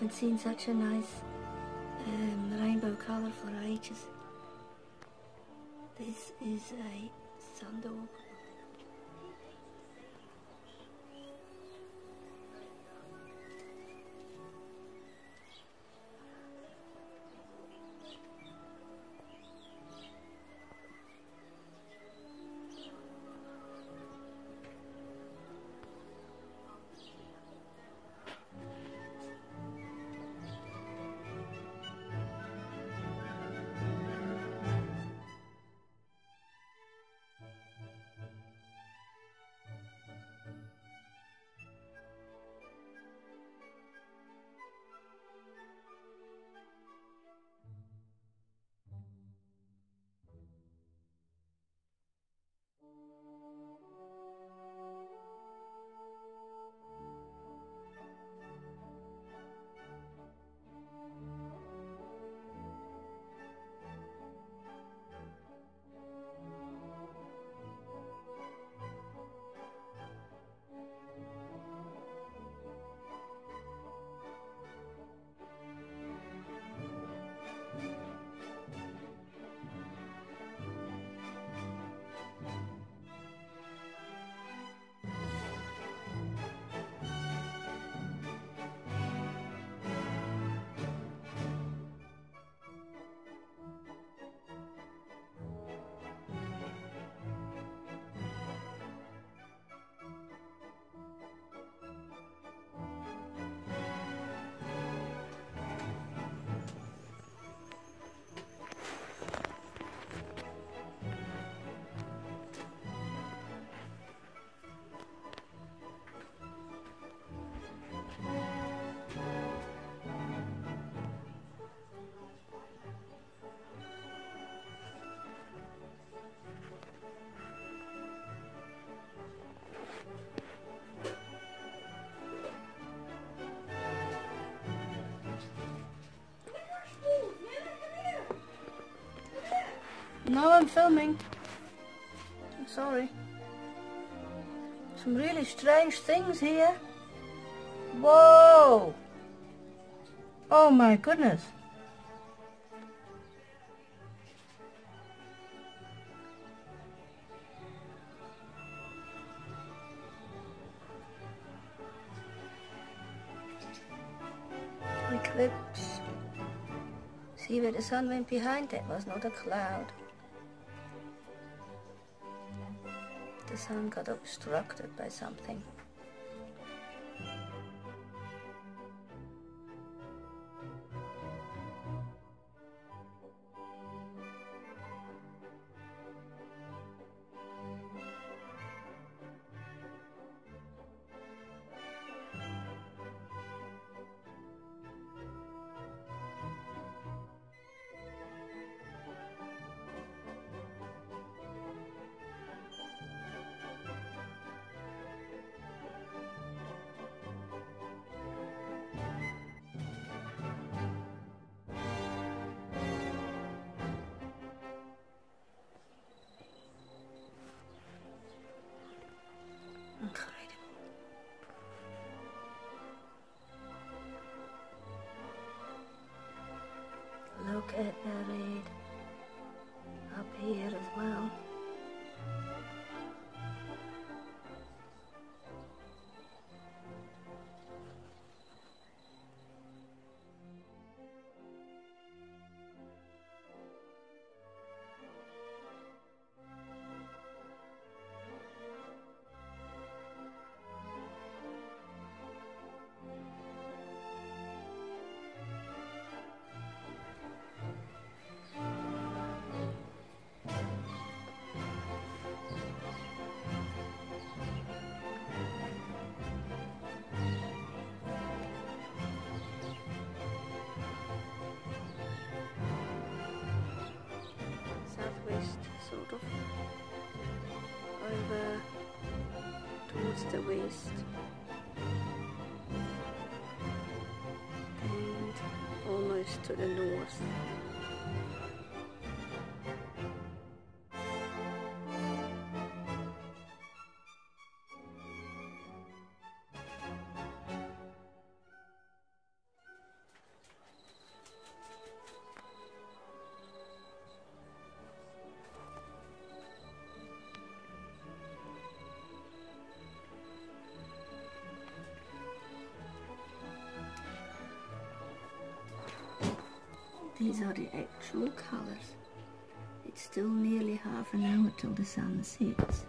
haven't seen such a nice um, rainbow color for ages. This is a sundog. No, I'm filming. I'm sorry. Some really strange things here. Whoa! Oh my goodness. Eclipse. See where the sun went behind? That was not a cloud. The sun got obstructed by something. Red up here as well. Sort of. Over towards the west. And almost to the north. These are the actual colours. It's still nearly half an hour till the sun sets.